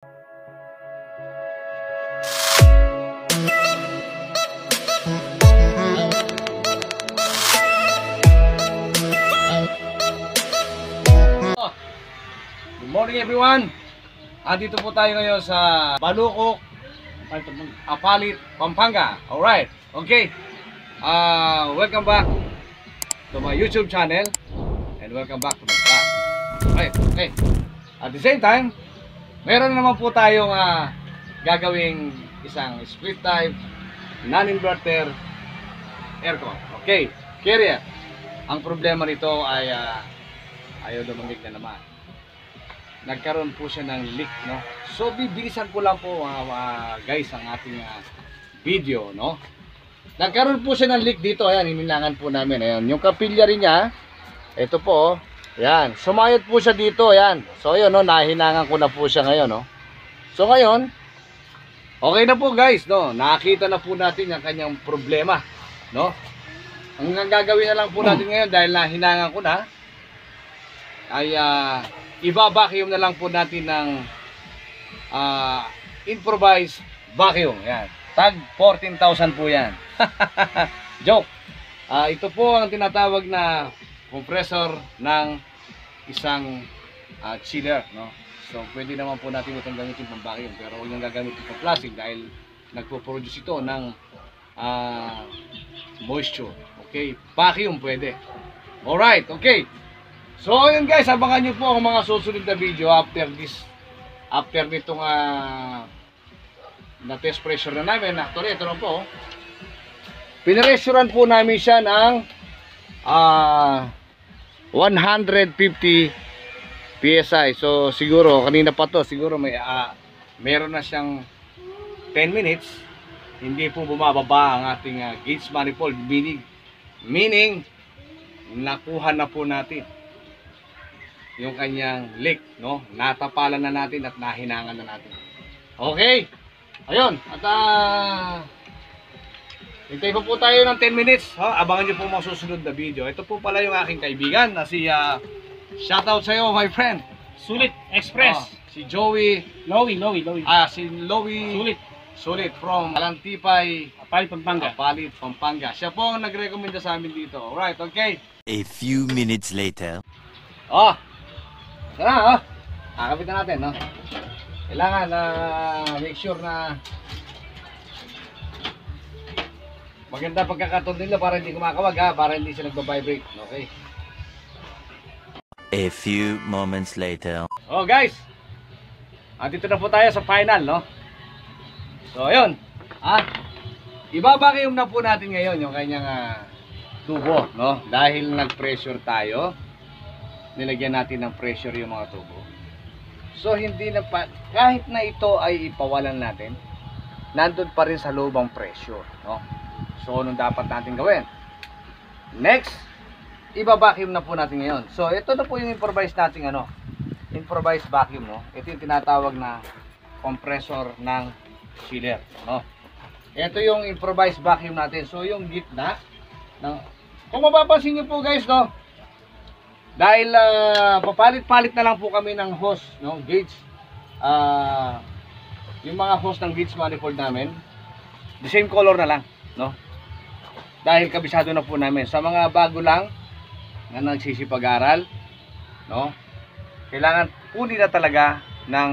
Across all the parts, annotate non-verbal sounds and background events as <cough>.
Good morning everyone! Andito po tayo ngayon sa Balukok, Apalit, Pampanga. Alright, okay. Uh, welcome back to my YouTube channel and welcome back to my vlog. Okay, okay. At the same time, meron naman po tayong ah, gagawing isang split type non-inverter aircon. Okay, carrier. Ang problema nito ay ah, ayaw lumamig na naman nagkaroon po siya ng leak, no? So, bibilisan ko lang po, mga mga guys, ang ating ah, video, no? Nagkaroon po siya ng leak dito, ayan, hinilangan po namin, ayan. Yung kapilya rin niya, ito po, ayan, sumayot po siya dito, ayan. So, ayun, no, nahinangan ko na po siya ngayon, no? So, ngayon, okay na po, guys, no? Nakita na po natin ang kanyang problema, no? Ang gagawin na lang po natin ngayon, dahil nahinangan ko na, ay, ah, iba-vacuum na lang po natin ng ah, improvised vacuum. Yan. Tag 14,000 po yan. <laughs> Joke. Ah, ito po ang tinatawag na compressor ng isang ah, chiller. No? So, pwede naman po natin itong gamitin pang vacuum. Pero huwag niyang gagamitin pang plastic dahil nagpo-produce ito ng ah, moisture. Okay? Vacuum pwede. Alright, okay. So yun guys, abangan nyo po ang mga susunod na video after this after nitong uh, na test pressure na namin. Actually, ito lang po. oh. Pineressurean po namin siya ng ah 150 PSI. So siguro kanina pa to, siguro may ah, meron na siyang 10 minutes. Hindi po bumababa ang ating ah, gauge manifold meaning meaning nakuha na po natin yung kanyang leak, no? Natapalan na natin at nahinangan na natin. Okay. Ayun. At ah Hintay pa po tayo ng 10 minutes. Ha? Abangan niyo po mga susunod na video. Ito po pala yung aking kaibigan na si ah, shoutout sa iyo, my friend. Sulit Express. Ah, si Joey, Lowy, Lowy, Lowy. ah si Lowy Sulit. Sulit from Alantipay, Apal Pampanga. Kapalit, Pampanga. Siya po ang nagrekomenda sa amin dito. Alright, okay. A few minutes later. Oh. Sana, oh. Kakabit na natin, no? Kailangan na make sure na maganda pagkakaton nila para hindi kumakawag ha, para hindi sila nagbabibrate. Okay. A few moments later. Oh, guys. Andito na po tayo sa final, no? So, ayun. Ah, ibabakium na po natin ngayon yung kanyang ah, tubo, no? Dahil nag-pressure tayo, nilagyan natin ng pressure yung mga tubo. So, hindi na pa, kahit na ito ay ipawalan natin, nandun pa rin sa loob ang pressure, no? So, anong dapat natin gawin? Next, ibabacuum na po natin ngayon. So, ito na po yung improvise natin ano, improvised vacuum, no? Ito yung tinatawag na compressor ng chiller, no? Ito yung improvised vacuum natin. So, yung gitna ng Kung mapapansin niyo po, guys, no? Dahil ah, papalit-palit na lang po kami ng hose, no? Gauge. Ah, yung mga hose ng gauge manifold namin, the same color na lang, no? Dahil kabisado na po namin. Sa mga bago lang na nagsisipag-aral, no? Kailangan puli na talaga ng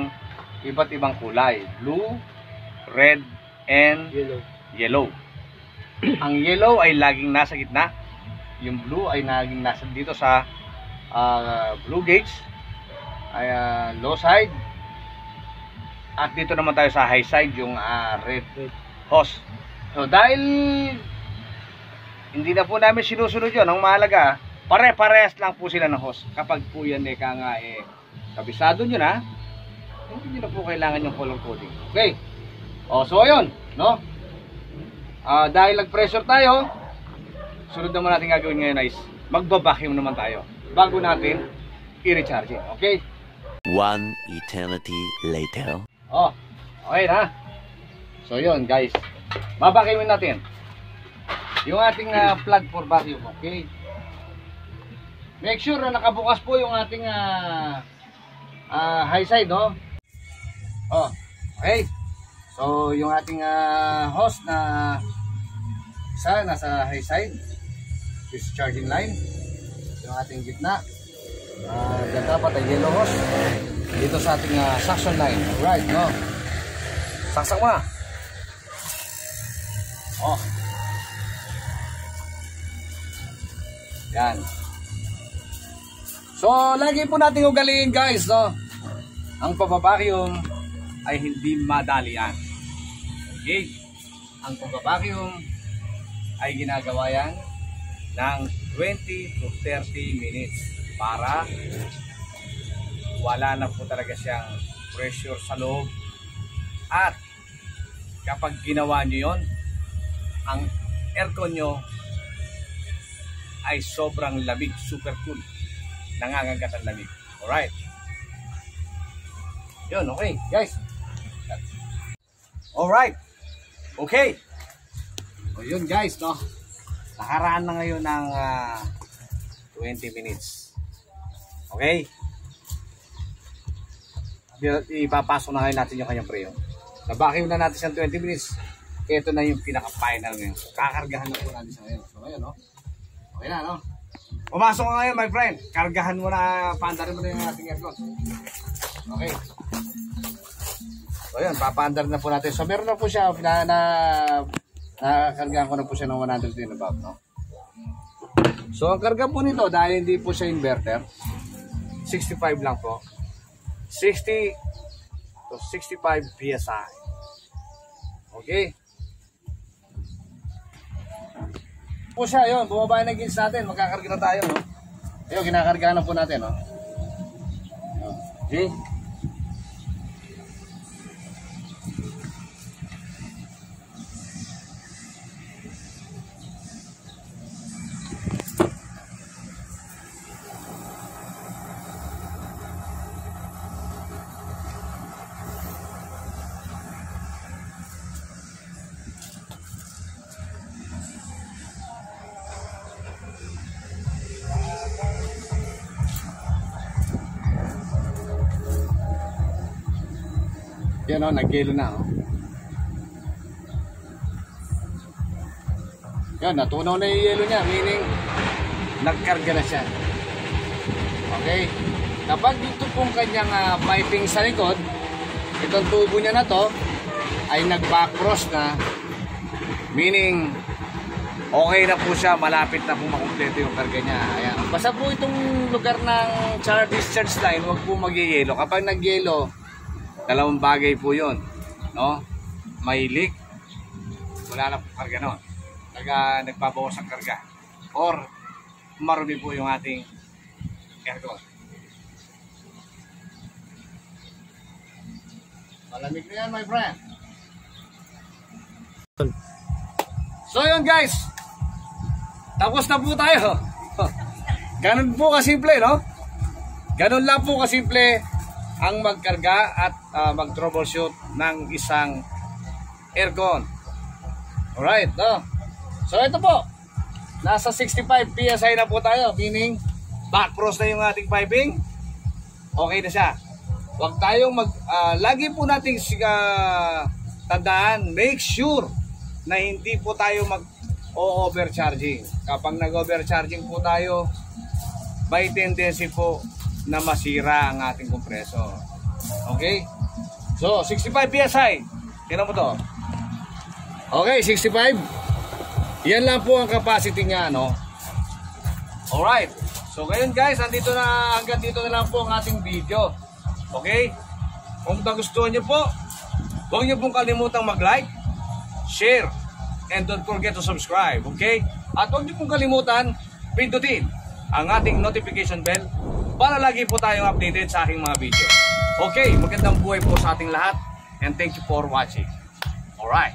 iba't ibang kulay. Blue, red, and Yellow. yellow. <clears throat> Ang yellow ay laging nasa gitna. Yung blue ay laging nasa dito sa ah, blue gauge. Ay ah, low side. At dito naman tayo sa high side yung red Red. hose. So dahil hindi na po namin sinusunod yun, ang mahalaga, pare-parehas lang po sila ng hose. Kapag po yan eh, ka nga eh, kabisado nyo na, hindi na po kailangan yung color coding. Okay. O, so ayun, no? Ah, dahil nag-pressure tayo, sunod naman natin gagawin ngayon is magbabacuum naman tayo bago natin i-recharge. Okay? One eternity later. Oh, okay na. So yun guys, babacuumin natin. Yung ating ah, plug for vacuum, okay? Make sure na nakabukas po yung ating ah, ah, high side, no? Oh, okay. So, yung ating ah, host na isa nasa high side, discharging line. Yung ating gitna, uh, dyan dapat ay yellow hose. Dito sa ating ah, suction line. Right, no? Saksak mo. Oh. Yan. So, lagi po nating ugaliin guys, no? Ang pagbabacuum ay hindi madali yan. Okay? Ang pagbabacuum ay ginagawa yan ng 20 to 30 minutes para wala na po talaga siyang pressure sa loob at kapag ginawa nyo yon ang aircon nyo ay sobrang lamig, super cool nangangagat ang lamig alright yun, okay, guys alright okay o yun guys, no nakaraan na ngayon ng ah, 20 minutes okay ipapasok na ngayon natin yung kanyang preo. Nabakiw na natin siyang 20 minutes. Ito na yung pinaka-final ngayon. So, kakargahan na po natin siya ngayon. So, ngayon, no? Okay na, no? Pumasok ka ngayon, my friend. Kargahan mo na, paandarin mo na yung ating aircon. Okay. So, yun, papaandar na po natin. So, meron na po siya, na, na, nakakargahan ko na po siya ng 100 din above, no? So, ang karga po nito, dahil hindi po siya inverter, 65 lang po. 60 to 65 PSI. Okay? Po siya, yun. Bumaba na gauge natin. Magkakarga na tayo, no? Ayun, ginakarga na po natin, no? Okay? Yan o, nag-yelo na o. Yan, natunaw na yung yelo niya, meaning nagkarga na siya. Okay? Kapag dito pong kanyang ah, piping sa likod, itong tubo niya na to, ay nag-back cross na, meaning okay na po siya, malapit na po makumpleto yung karga niya. Ayan. Basta po itong lugar ng charge discharge line, huwag po mag-yelo. Kapag nag-yelo, dalawang bagay po yun. No? May leak, wala na po karga nun. Naga, nagbabawas ang karga. Or, marumi po yung ating aircon. Malamig na yan, my friend. So yun guys, tapos na po tayo. <laughs> Ganun po kasimple, no? Ganun lang po kasimple ang magkarga at ah, mag-troubleshoot ng isang aircon. Alright, no? So ito po, nasa 65 PSI na po tayo, meaning back frost na yung ating piping. Okay na siya. Huwag tayong mag, ah, lagi po nating siga, tandaan, make sure na hindi po tayo mag o-overcharging. Kapag nag-overcharging po tayo, by tendency po na masira ang ating kompresor. Okay? So, 65 PSI. Tingnan mo to. Okay, 65. Yan lang po ang capacity niya, no? Alright. So, ngayon guys, andito na, hanggang dito na lang po ang ating video. Okay? Kung nagustuhan nyo po, huwag nyo pong kalimutang mag-like, share, and don't forget to subscribe. Okay? At huwag nyo pong kalimutan, pindutin ang ating notification bell para lagi po tayong updated sa aking mga video. Okay, magandang buhay po sa ating lahat and thank you for watching. Alright.